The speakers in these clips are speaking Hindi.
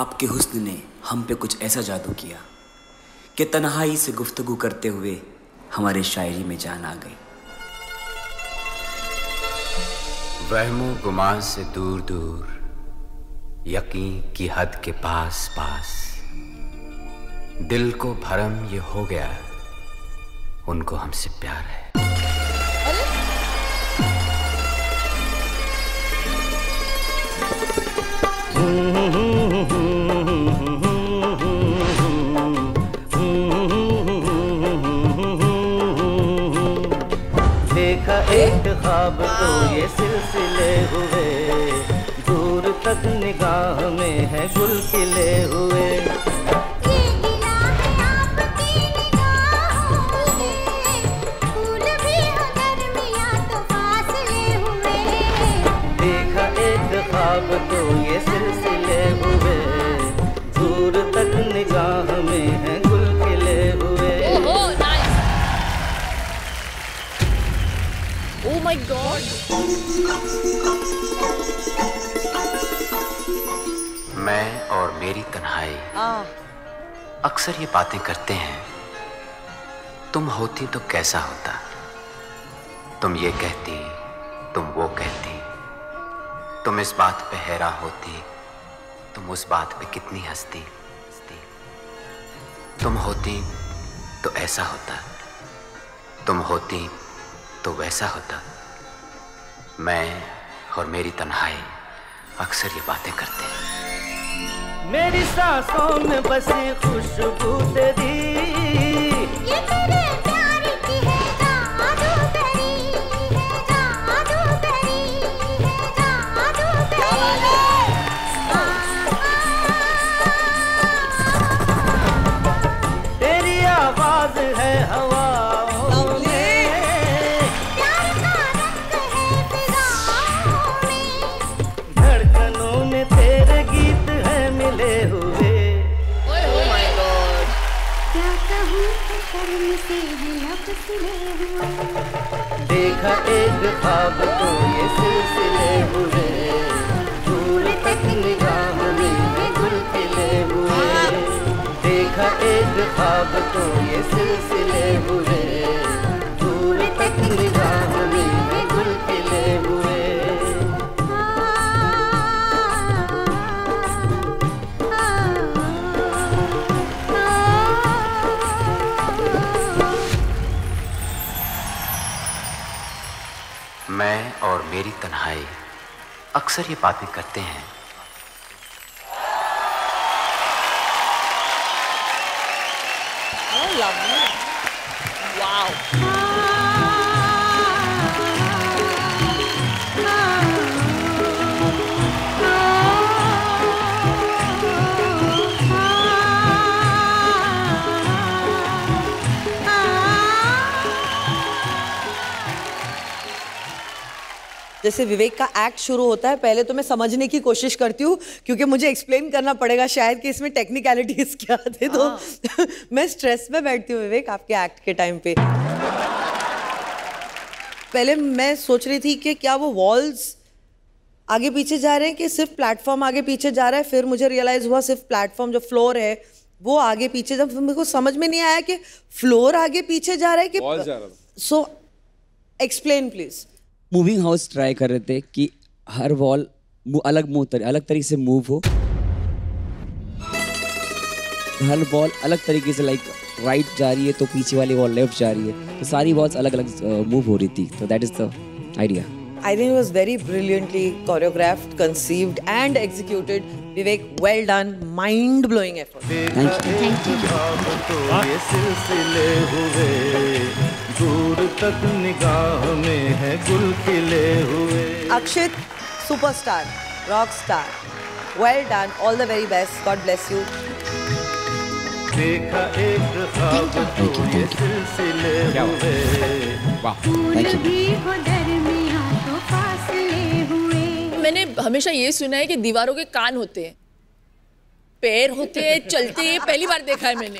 आपके हुस्न ने हम पे कुछ ऐसा जादू किया कि तन्हाई से गुफ्तगू करते हुए हमारे शायरी में जान आ गई। वहमो गुमान से दूर दूर यकीन की हद के पास पास। दिल को भरम ये हो गया उनको हमसे प्यार है। देखा एक ख्वाब तो ये सिलसिले हुए। दूर तक निगाह में है गुल खिले हुए। ओ माय गॉड मैं और मेरी तन्हाई अक्सर ये बातें करते हैं। तुम होती तो कैसा होता? तुम ये कहती तुम वो कहती। तुम इस बात पे हैरान होती तुम उस बात पे कितनी हंसती। तुम होती तो ऐसा होता। तुम होती तो वैसा होता। मैं और मेरी तन्हाई अक्सर ये बातें करते हैं। मेरी सांसों में बसी खुशबू तेरी ये तेरे देखा एक ख्वाब तो ये सिलसिले हुए। दूर तक निगाह में है गुल हुए। देखा एक ख्वाब तो ये सिलसिले हुए। दूर तक निगाह में है हुए। और मेरी तन्हाई अक्सर ये बातें करते हैं Oh. जैसे विवेक का एक्ट शुरू होता है पहले तो मैं समझने की कोशिश करती हूँ क्योंकि मुझे एक्सप्लेन करना पड़ेगा शायद कि इसमें टेक्निकलिटीज क्या थे। तो मैं स्ट्रेस में बैठती हूँ विवेक आपके एक्ट के टाइम पे। पहले मैं सोच रही थी कि क्या वो वॉल्स आगे पीछे जा रहे हैं कि सिर्फ़ प्लेटफॉर्म आगे पीछे जा रहा है? फिर मुझे रियलाइज़ हुआ सिर्फ़ प्लेटफॉर्म जो फ्लोर है वो आगे पीछे जब मेरे को समझ में नहीं आया कि फ्लोर आगे पीछे जा रहा है कि so explain please moving house try कर रहे थे कि हर वॉल अलग मूव तर, अलग तरीके से मूव हो। हर वॉल अलग तरीके से लाइक राइट जा रही है तो पीछे वाली बॉल लेफ़्ट जा रही है। तो सारी वॉल्स अलग अलग मूव हो रही थी। तो that is the idea I think it was very brilliantly choreographed, conceived, and executed. Vivek, well done. Mind blowing effort. Thank you ख्वाब तो ये सिलसिले हुए दूर तक निगाह में है गुल खिले हुए Akshit, superstar, rock star. Well done. All the very best. God bless you. देखा एक ख्वाब तो ये. सिलसिले. भी हो दरमियाँ तो फासले हुए मैंने हमेशा ये सुना है कि दीवारों के कान होते हैं। पैर होते हैं, चलते हैं, पहली बार देखा है मैंने।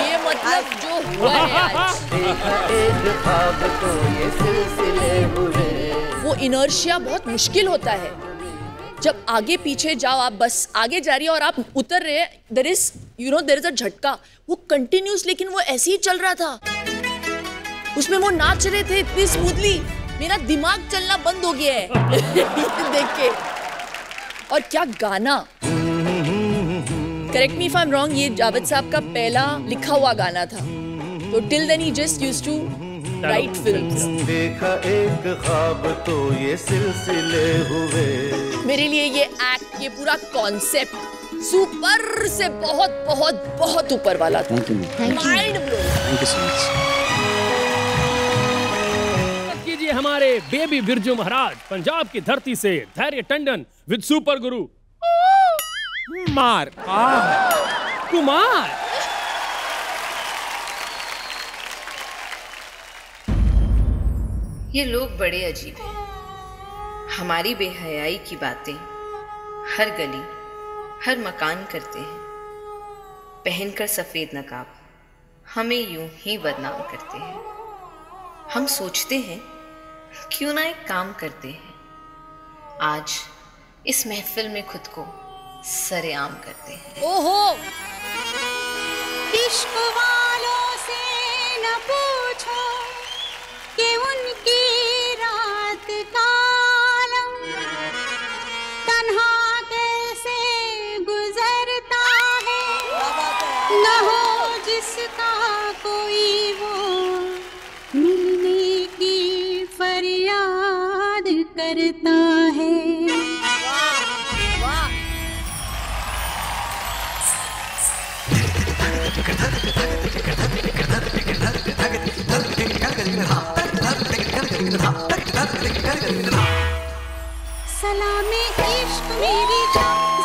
ये मतलब जो हुआ है वो इनर्शिया बहुत मुश्किल होता है। जब आगे पीछे जाओ, आप बस आगे जा रही है और आप उतर रहे हैं there is you know there is a झटका। वो कंटिन्यूस लेकिन वो ऐसे ही चल रहा था। उसमें वो नाच रहे थे इतनी स्मूथली मेरा दिमाग चलना बंद हो गया है। देख के। और क्या गाना। Correct me if I am wrong ये जावेद साहब का पहला लिखा हुआ गाना था। तो till then he just use to write film देखा एक ख्वाब तो ये सिलसिले हुए। मेरे लिए ये एक्ट ये पूरा कॉन्सेप्ट सुपर से बहुत बहुत बहुत ऊपर वाला था। Thank you mind blow thank you so much हमारे बेबी बिरजू महाराज, पंजाब की धरती से धैर्य टंडन विद सुपर गुरु मार। कुमार। ये लोग बड़े अजीब हैं। हमारी बेहयाई की बातें हर गली, हर मकान करते हैं। पहनकर सफ़ेद नकाब, हमें यूँ ही बदनाम करते हैं। हम सोचते हैं क्यों ना एक काम करते हैं? आज इस महफिल में खुद को सरेआम करते हैं। ओहो! इश्क वालों से न पूछो सलामे इश्क मेरी जान।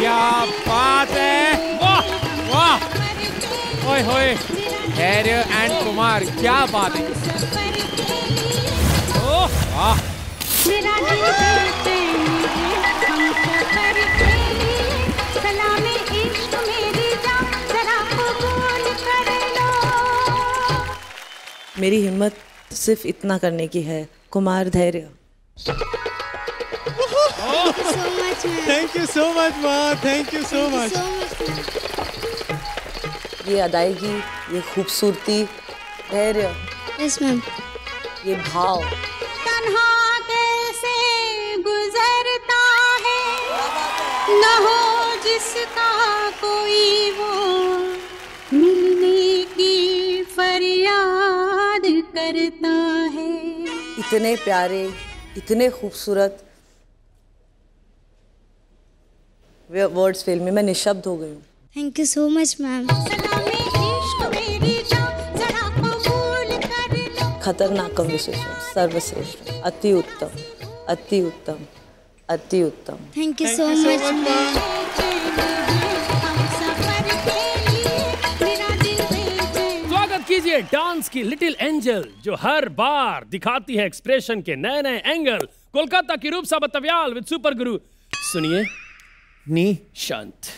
क्या बात है? वाह वाह। ओए होए धैर्य एंड कुमार क्या बात है। ओह वाह। मेरा दिल बेचैन हम सफ़र के लिए सलामे इश्क मेरी जान जरा कबूल कर लो मेरी हिम्मत सिर्फ़ इतना करने की है Kumar Dhairya. Thank you so much माँ थैंक यू सो मच ये अदायगी ये खूबसूरती धैर्य। मैम ये भाव। तन्हा कैसे गुजरता न हो जिसका कोई वो। मिलने की फरियाद करता है। इतने प्यारे इतने खूबसूरत वर्ड्स फेल में मैं निशब्द हो गई हूँ। Thank you so much ma'am खतरनाकम विशेषण सर्वश्रेष्ठ अति उत्तम अति उत्तम अति उत्तम। थैंक यू सो मच स्वागत कीजिए डांस की लिटिल एंजल जो हर बार दिखाती है एक्सप्रेशन के नए नए एंगल। कोलकाता की रूप साबतव्याल विद सुपर गुरु सुनिए। नी शांत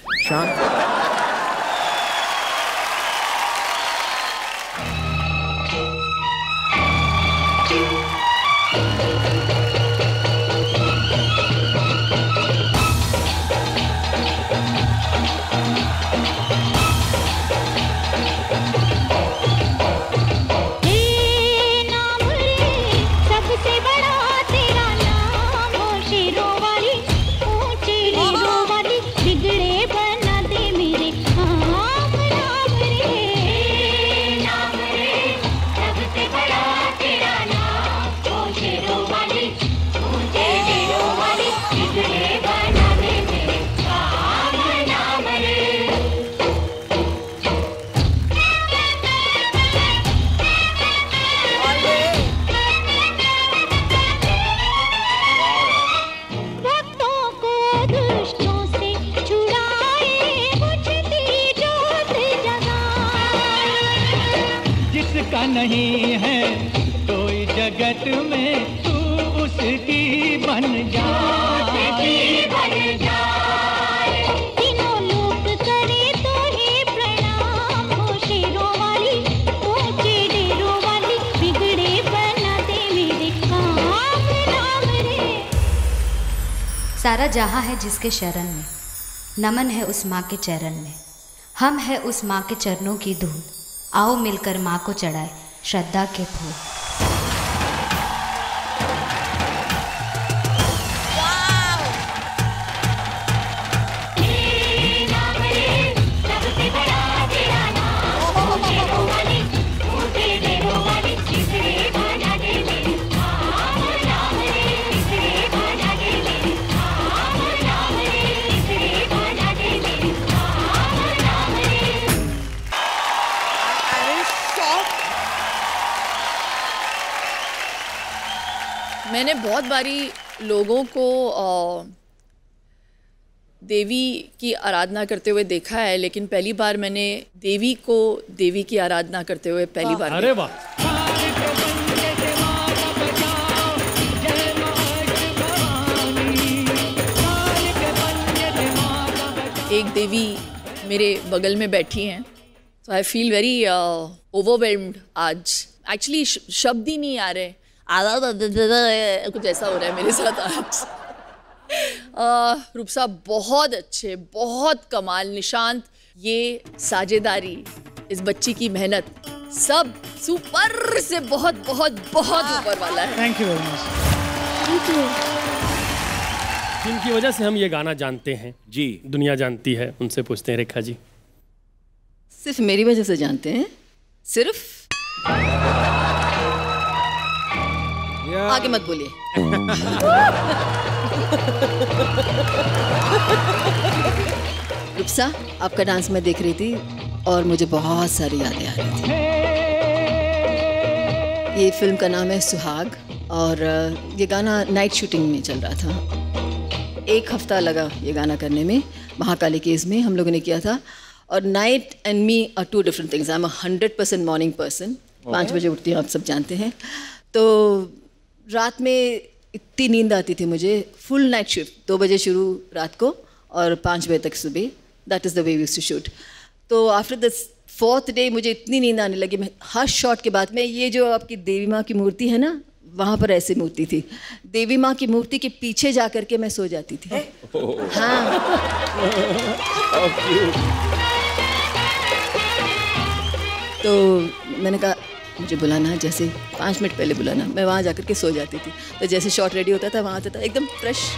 बन जा तीनों लोक करे तो सारा जहाँ है जिसके शरण में, नमन है उस माँ के चरण में, हम है उस माँ के चरणों की धूल, आओ मिलकर माँ को चढ़ाए श्रद्धा के फूल। बहुत बारी लोगों को देवी की आराधना करते हुए देखा है लेकिन पहली बार मैंने देवी को देवी की आराधना करते हुए पहली बार अरे वाह एक देवी मेरे बगल में बैठी हैं तो आई फील वेरी ओवरवेलम्ड आज। एक्चुअली शब्द ही नहीं आ रहे। आधा कुछ ऐसा हो रहा है मेरे साथ आज uh, रूपसा बहुत अच्छे बहुत कमाल निशांत ये साझेदारी इस बच्ची की मेहनत सब सुपर से बहुत बहुत बहुत ऊपर वाला है। थैंक यू वेरी मच जिनकी वजह से हम ये गाना जानते हैं। जी। दुनिया जानती है उनसे पूछते हैं रेखा जी। सिर्फ़ मेरी वजह से जानते हैं? सिर्फ़? आगे मत बोलिए। रुपसा आपका डांस मैं देख रही थी और मुझे बहुत सारी यादें आ रही थी। ये फ़िल्म का नाम है सुहाग और ये गाना नाइट शूटिंग में चल रहा था। एक हफ़्ता लगा ये गाना करने में महाकाली केस में हम लोगों ने किया था और night and me are two different things. I am hundred percent morning person. पाँच बजे उठती हूँ आप सब जानते हैं। तो रात में इतनी नींद आती थी मुझे। फुल नाइट शिफ्ट दो बजे शुरू रात को और पाँच बजे तक सुबह। That is the way use to shoot तो आफ्टर द फोर्थ डे मुझे इतनी नींद आने लगी। मैं हर शॉट के बाद में ये जो आपकी देवी माँ की मूर्ति है ना वहाँ पर ऐसी मूर्ति थी। देवी माँ की मूर्ति के पीछे जा करके मैं सो जाती थी। oh. हाँ तो मैंने कहा मुझे बुलाना जैसे पाँच मिनट पहले बुलाना। मैं वहाँ जा के सो जाती थी। तो जैसे शॉट रेडी होता था वहाँ आता तो था एकदम फ्रेश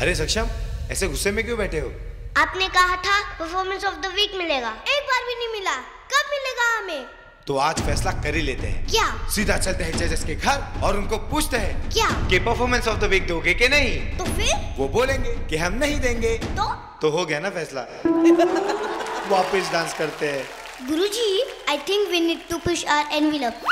अरे सक्षम ऐसे गुस्से में क्यों बैठे हो? आपने कहा था परफॉर्मेंस ऑफ़ द वीक मिलेगा। एक बार भी नहीं मिला। कब मिलेगा हमें? तो आज फैसला कर ही लेते हैं। क्या? सीधा चलते हैं जजेस के घर और उनको पूछते हैं क्या? कि परफॉर्मेंस ऑफ़ द वीक दोगे कि नहीं? तो फिर? वो बोलेंगे कि हम नहीं देंगे। तो? तो हो गया ना फैसला। वापस डांस करते हैं। Guruji I think we need to push our envelope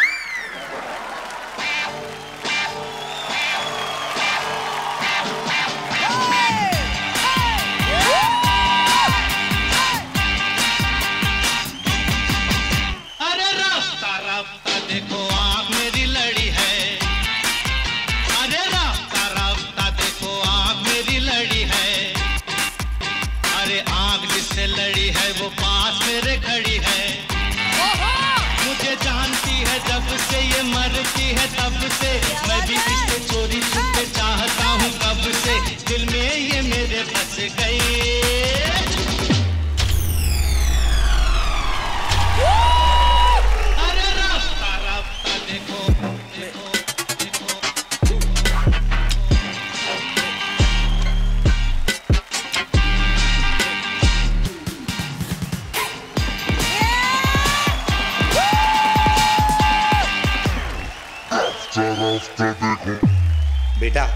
बेटा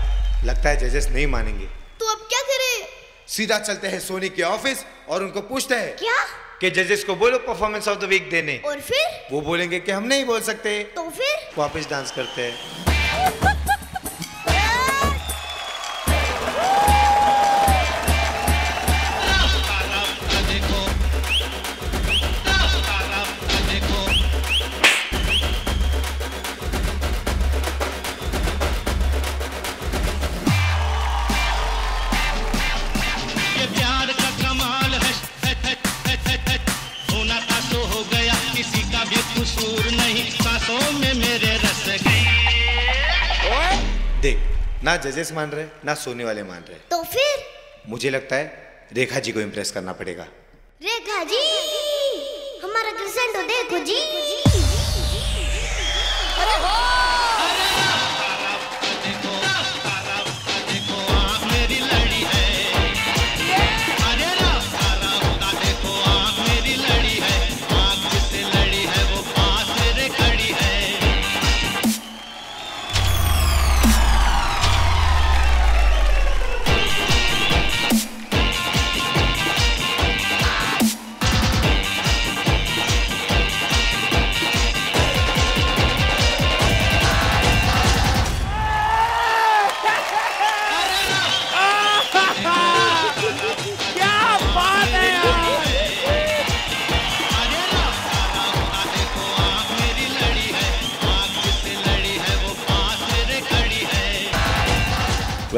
लगता है जजेस नहीं मानेंगे। तो अब क्या करें? सीधा चलते हैं सोनी के ऑफ़िस और उनको पूछते हैं क्या? कि जजेस को बोलो परफॉर्मेंस ऑफ़ द वीक देने। और फिर? वो बोलेंगे कि हम नहीं बोल सकते। तो फिर? वापस डांस करते हैं। ना जजेस मान रहे ना सोने वाले मान रहे। तो फिर? मुझे लगता है रेखा जी को इम्प्रेस करना पड़ेगा। रेखा जी हमारा क्रिसेंटो देखो जी।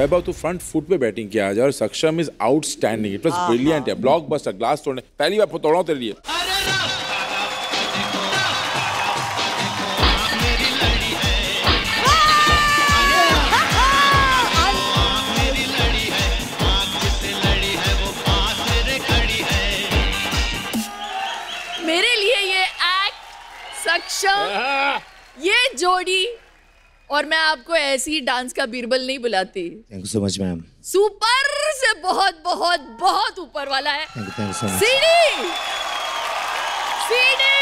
वैभव तो फ्रंट फुट पे बैटिंग किया आज और Saksham is outstanding it was brilliant है। ब्लॉकबस्टर ग्लास तोड़ने। पहली बार तोड़ा तेरे लिए। मेरे लिए ये एक्ट सक्षम ये जोड़ी और मैं आपको ऐसी ही डांस का बीरबल नहीं बुलाती। Thank you so much ma'am super से बहुत बहुत बहुत ऊपर वाला है। Thank you thank you so much CD! CD!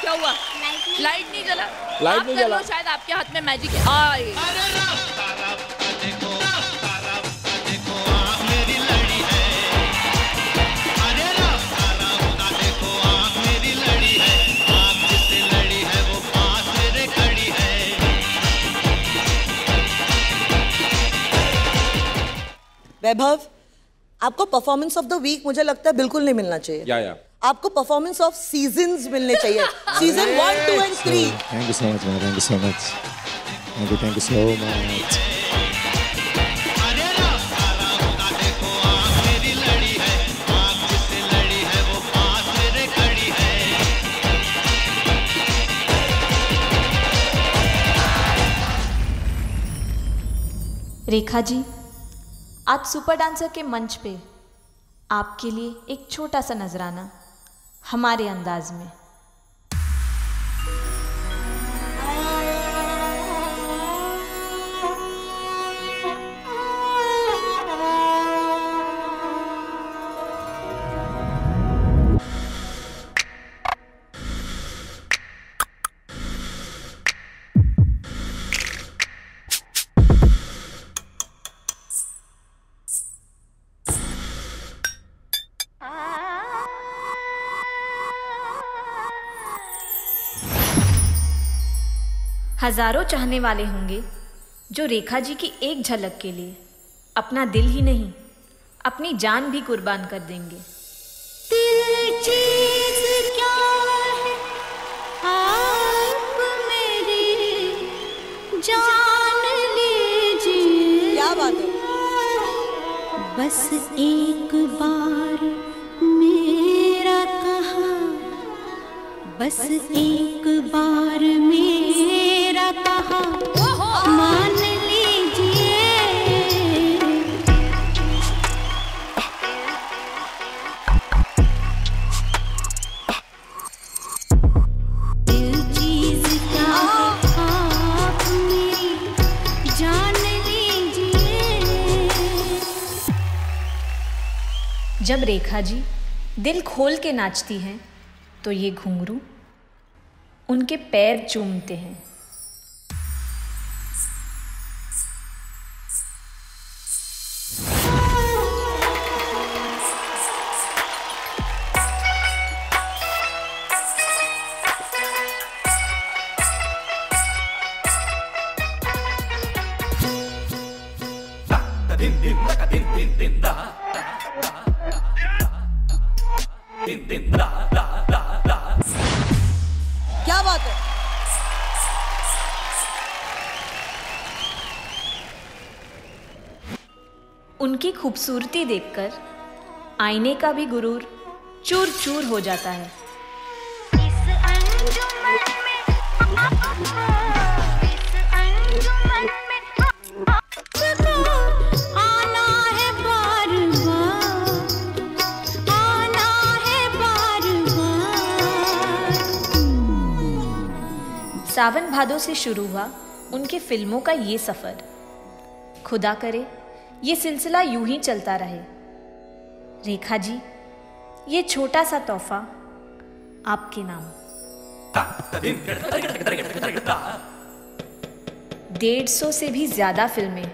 क्या हुआ? लाइट नहीं जला लाइट आप नहीं जला। शायद आपके हाथ में मैजिक है। आए। वैभव आपको परफॉर्मेंस ऑफ़ द वीक मुझे लगता है बिल्कुल नहीं मिलना चाहिए। या या आपको परफॉर्मेंस ऑफ़ सीजन्स मिलने चाहिए। Season one two and three thank you so much ma'am thank you so much thank you thank you so much अरे रास्ता रास्ता देखो आँख मेरी लड़ी है आँख जिससे लड़ी है वो पास मेरे खड़ी है रेखा जी आज सुपर डांसर के मंच पे आपके लिए एक छोटा सा नजराना हमारे अंदाज में। हज़ारों चाहने वाले होंगे जो रेखा जी की एक झलक के लिए अपना दिल ही नहीं अपनी जान भी कुर्बान कर देंगे। दिल चीज़ क्या है? आप मेरी जान लीजिए। क्या बात है? बस एक बार मेरा कहा बस एक बार मेरा जब रेखा जी दिल खोल के नाचती हैं तो ये घुंघरू उनके पैर चूमते हैं। क्या बात है? उनकी खूबसूरती देखकर आईने का भी गुरूर चूर चूर हो जाता है। सावन भादों से शुरू हुआ उनके फ़िल्मों का ये सफ़र। खुदा करे, ये सिलसिला यूँ ही चलता रहे। रेखा जी, ये छोटा सा तोहफा आपके नाम। डेढ़ सौ से भी ज़्यादा फ़िल्में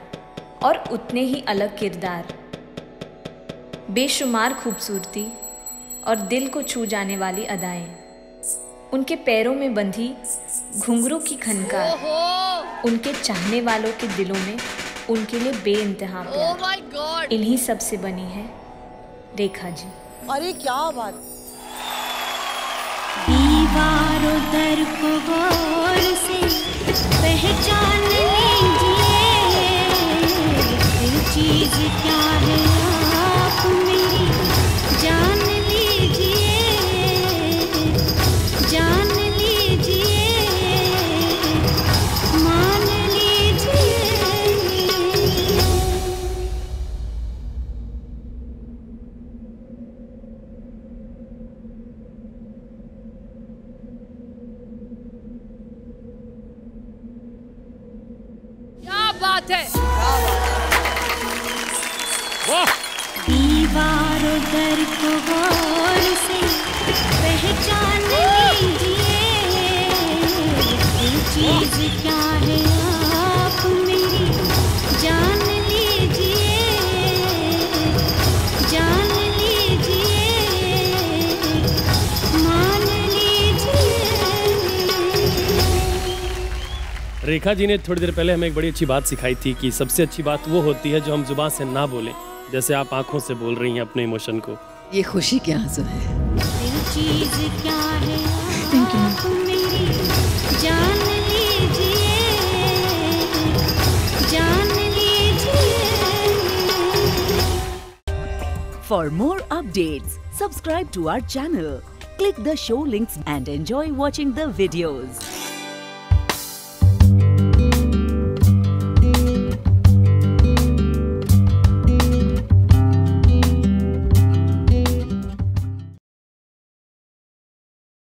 और उतने ही अलग किरदार। बेशुमार खूबसूरती और दिल को छू जाने वाली अदाएँ। उनके पैरों में बंधी घुंघरू की खनका उनके चाहने वालों के दिलों में उनके लिए बे इंतहा प्यार। इन्हीं सबसे बनी है रेखा जी। अरे क्या बात! दीवारों दर को गौर से पहचान रेखा जी ने थोड़ी देर पहले हमें एक बड़ी अच्छी बात सिखाई थी कि सबसे अच्छी बात वो होती है जो हम ज़ुबान से ना बोलें जैसे आप आँखों से बोल रही हैं अपने इमोशन को। ये खुशी के आँसू है। दिल चीज़ क्या है? आप मेरी जान लीजिए। जान लीजिए। For more updates, subscribe to our channel, click the show links and enjoy watching the videos.